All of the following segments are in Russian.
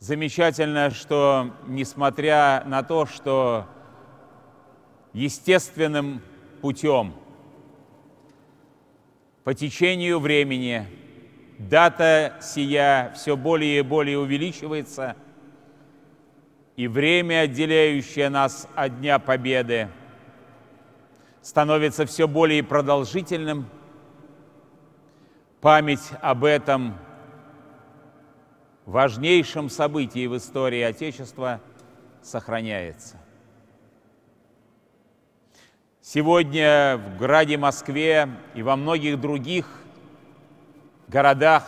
Замечательно, что несмотря на то, что естественным путем по течению времени дата сия все более и более увеличивается, и время, отделяющее нас от Дня Победы, становится все более продолжительным. Память об этом – важнейшем событии в истории Отечества сохраняется. Сегодня в граде Москве и во многих других городах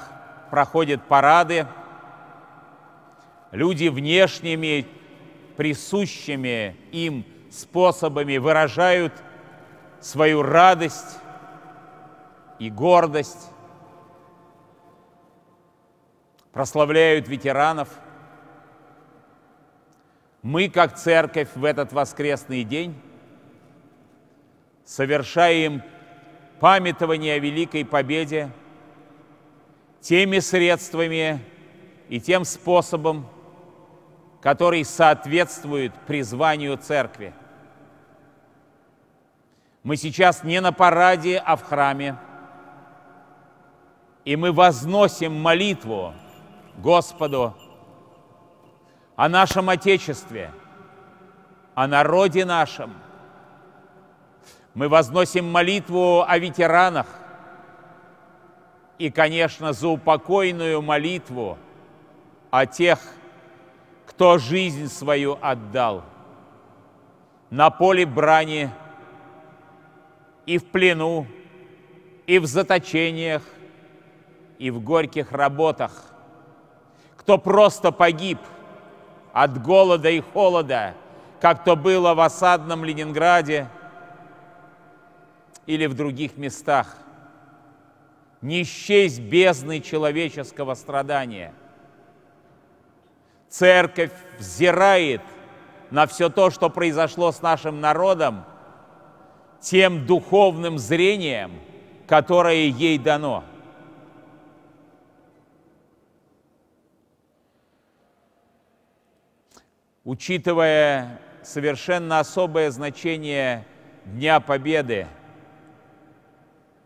проходят парады. Люди внешними, присущими им способами выражают свою радость и гордость прославляют ветеранов. Мы, как церковь, в этот воскресный день совершаем памятование о Великой Победе теми средствами и тем способом, который соответствует призванию церкви. Мы сейчас не на параде, а в храме, и мы возносим молитву Господу о нашем Отечестве, о народе нашем. Мы возносим молитву о ветеранах и, конечно, за упокойную молитву о тех, кто жизнь свою отдал на поле брани и в плену, и в заточениях, и в горьких работах – кто просто погиб от голода и холода, как то было в осадном Ленинграде или в других местах. Не счесть бездны человеческого страдания. Церковь взирает на все то, что произошло с нашим народом, тем духовным зрением, которое ей дано – учитывая совершенно особое значение Дня Победы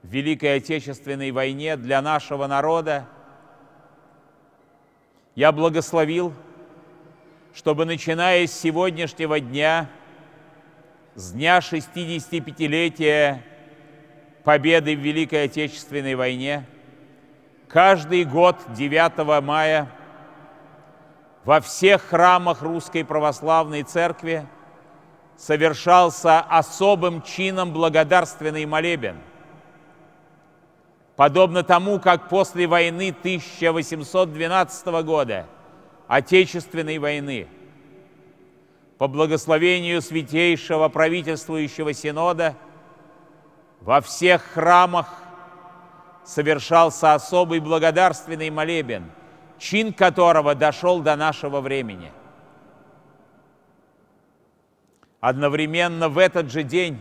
в Великой Отечественной войне для нашего народа, я благословил, чтобы начиная с сегодняшнего дня, с дня 65-летия Победы в Великой Отечественной войне, каждый год 9 мая – во всех храмах Русской Православной Церкви совершался особым чином благодарственный молебен. Подобно тому, как после войны 1812 года, Отечественной войны, по благословению Святейшего правительствующего Синода, во всех храмах совершался особый благодарственный молебен – чин которого дошел до нашего времени. Одновременно в этот же день,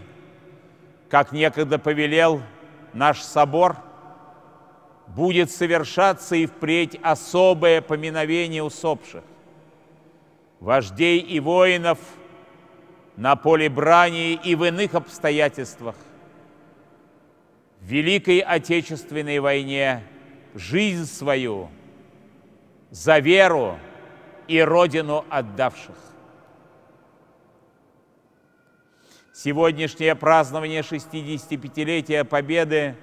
как некогда повелел наш собор, будет совершаться и впредь особое поминовение усопших, вождей и воинов на поле брани и в иных обстоятельствах. В Великой Отечественной войне жизнь свою – за веру и Родину отдавших. Сегодняшнее празднование 65-летия Победы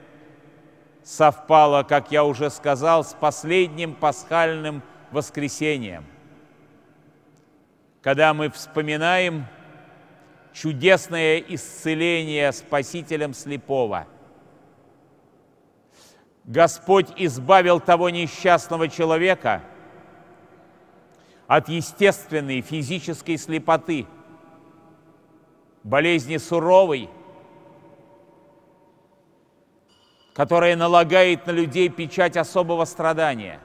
совпало, как я уже сказал, с последним пасхальным воскресением, когда мы вспоминаем чудесное исцеление Спасителем слепого – Господь избавил того несчастного человека – от естественной физической слепоты, болезни суровой, которая налагает на людей печать особого страдания.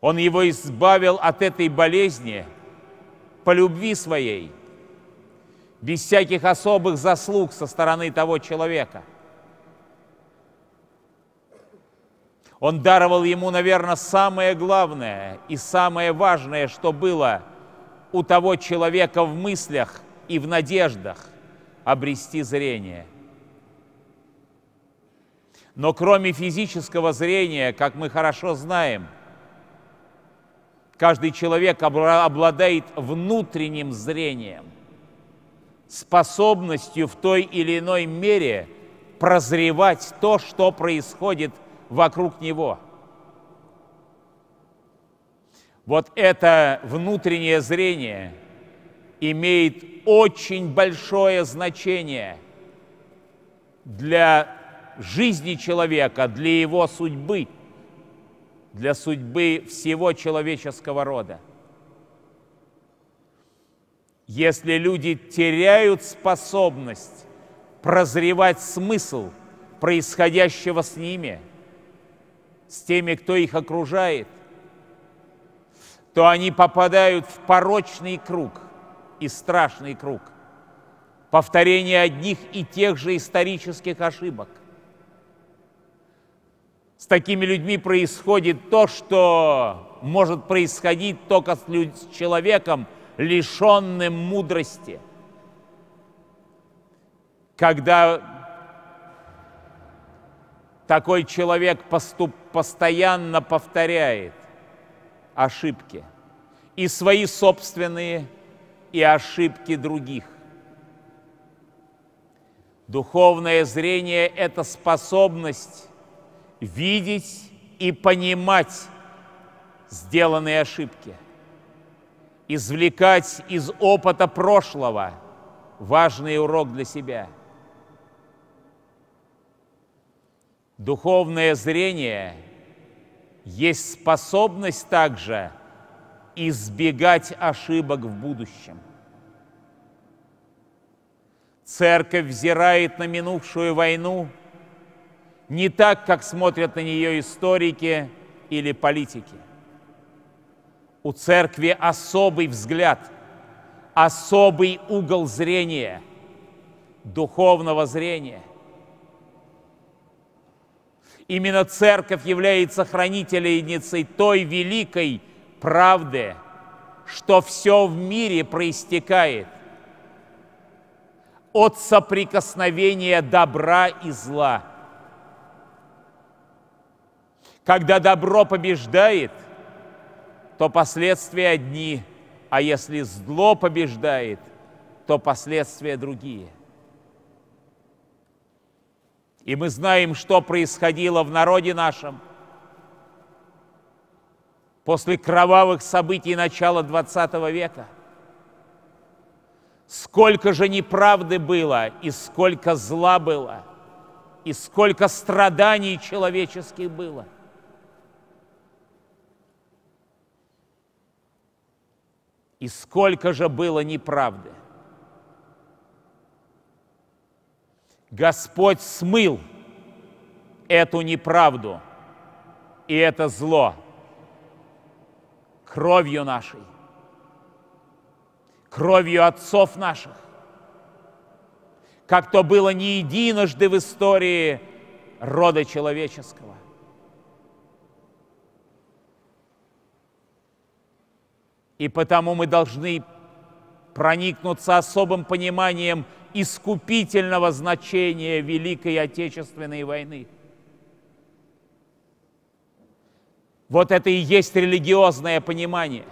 Он его избавил от этой болезни по любви своей, без всяких особых заслуг со стороны того человека – Он даровал ему, наверное, самое главное и самое важное, что было у того человека в мыслях и в надеждах – обрести зрение. Но кроме физического зрения, как мы хорошо знаем, каждый человек обладает внутренним зрением, способностью в той или иной мере прозревать то, что происходит вокруг него. Вот это внутреннее зрение имеет очень большое значение для жизни человека, для его судьбы, для судьбы всего человеческого рода. Если люди теряют способность прозревать смысл происходящего с ними, с теми, кто их окружает, то они попадают в порочный круг и страшный круг повторения одних и тех же исторических ошибок. С такими людьми происходит то, что может происходить только с, люд... с человеком, лишенным мудрости. Когда такой человек поступ... постоянно повторяет ошибки, и свои собственные, и ошибки других. Духовное зрение – это способность видеть и понимать сделанные ошибки, извлекать из опыта прошлого важный урок для себя. Духовное зрение есть способность также избегать ошибок в будущем. Церковь взирает на минувшую войну – не так, как смотрят на нее историки или политики. У церкви особый взгляд, особый угол зрения, духовного зрения. Именно церковь является хранительницей той великой правды, что все в мире проистекает от соприкосновения добра и зла – когда добро побеждает, то последствия одни, а если зло побеждает, то последствия другие. И мы знаем, что происходило в народе нашем после кровавых событий начала XX века. Сколько же неправды было, и сколько зла было, и сколько страданий человеческих было. И сколько же было неправды. Господь смыл эту неправду и это зло кровью нашей, кровью отцов наших, как то было не единожды в истории рода человеческого. И потому мы должны проникнуться особым пониманием искупительного значения Великой Отечественной войны. Вот это и есть религиозное понимание.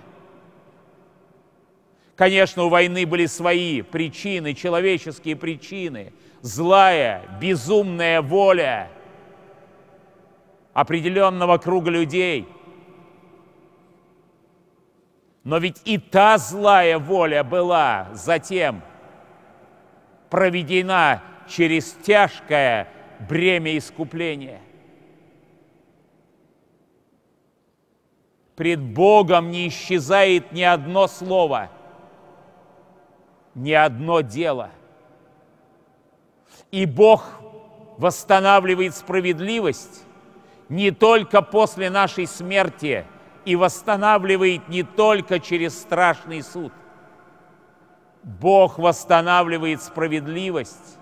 Конечно, у войны были свои причины, человеческие причины, злая, безумная воля определенного круга людей – но ведь и та злая воля была затем проведена через тяжкое бремя искупления. Пред Богом не исчезает ни одно слово, ни одно дело. И Бог восстанавливает справедливость не только после нашей смерти – и восстанавливает не только через страшный суд. Бог восстанавливает справедливость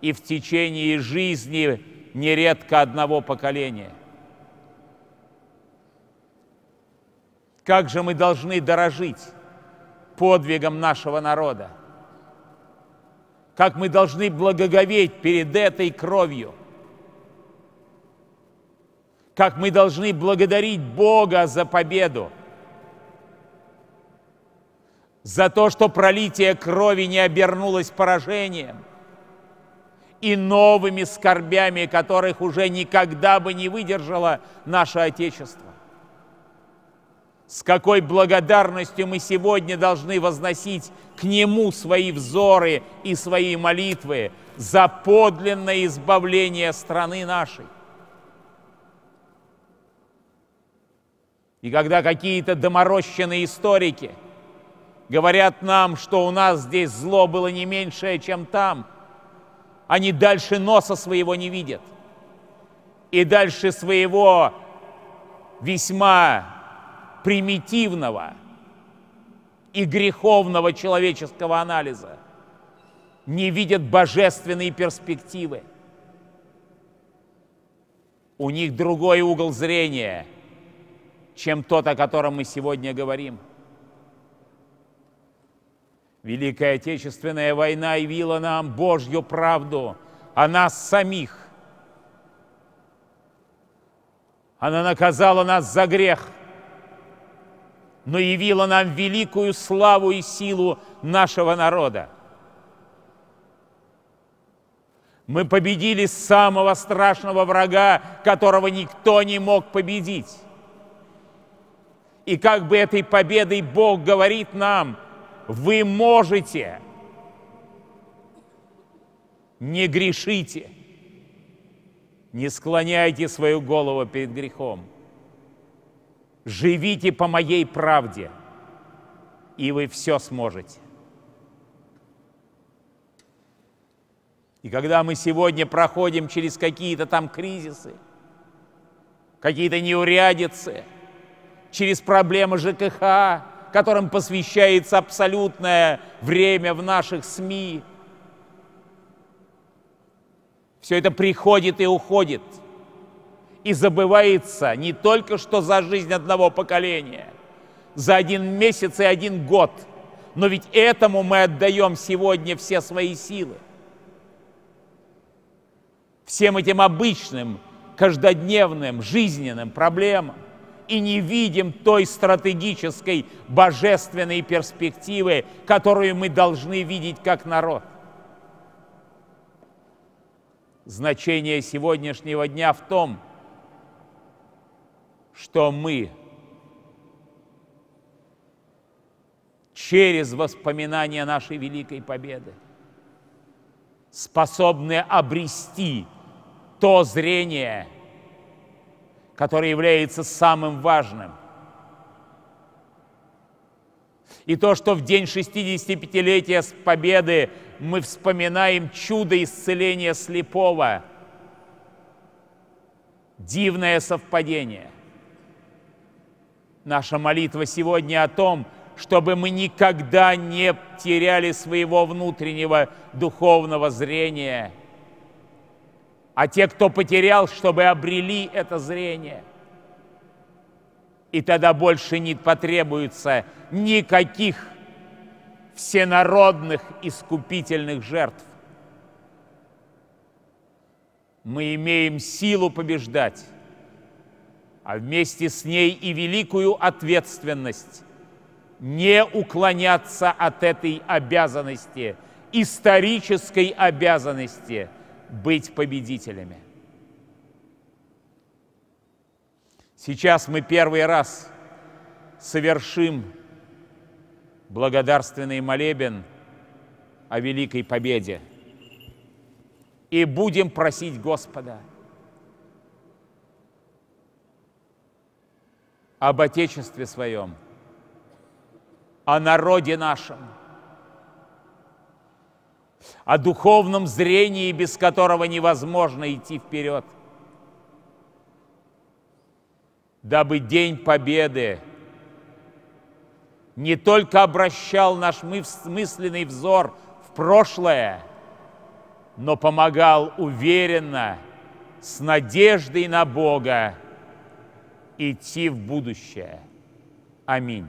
и в течение жизни нередко одного поколения. Как же мы должны дорожить подвигом нашего народа? Как мы должны благоговеть перед этой кровью? Как мы должны благодарить Бога за победу? За то, что пролитие крови не обернулось поражением и новыми скорбями, которых уже никогда бы не выдержало наше Отечество. С какой благодарностью мы сегодня должны возносить к Нему свои взоры и свои молитвы за подлинное избавление страны нашей. И когда какие-то доморощенные историки говорят нам, что у нас здесь зло было не меньшее, чем там, они дальше носа своего не видят. И дальше своего весьма примитивного и греховного человеческого анализа, не видят божественные перспективы. У них другой угол зрения, чем тот, о котором мы сегодня говорим. Великая Отечественная война явила нам Божью правду о нас самих. Она наказала нас за грех – но явила нам великую славу и силу нашего народа. Мы победили самого страшного врага, которого никто не мог победить. И как бы этой победой Бог говорит нам, вы можете, не грешите, не склоняйте свою голову перед грехом – живите по моей правде, и вы все сможете. И когда мы сегодня проходим через какие-то там кризисы, какие-то неурядицы, через проблемы ЖКХ, которым посвящается абсолютное время в наших СМИ, все это приходит и уходит – и забывается не только что за жизнь одного поколения, за один месяц и один год, но ведь этому мы отдаем сегодня все свои силы. Всем этим обычным, каждодневным, жизненным проблемам и не видим той стратегической божественной перспективы, которую мы должны видеть как народ. Значение сегодняшнего дня в том, что мы через воспоминания нашей великой победы способны обрести то зрение, которое является самым важным. И то, что в день 65-летия с победы мы вспоминаем чудо исцеления слепого, дивное совпадение. Наша молитва сегодня о том, чтобы мы никогда не теряли своего внутреннего духовного зрения, а те, кто потерял, чтобы обрели это зрение. И тогда больше не потребуется никаких всенародных искупительных жертв. Мы имеем силу побеждать а вместе с ней и великую ответственность не уклоняться от этой обязанности, исторической обязанности быть победителями. Сейчас мы первый раз совершим благодарственный молебен о великой победе и будем просить Господа – об Отечестве своем, о народе нашем, о духовном зрении, без которого невозможно идти вперед, дабы День Победы не только обращал наш мысленный взор в прошлое, но помогал уверенно, с надеждой на Бога, идти в будущее. Аминь.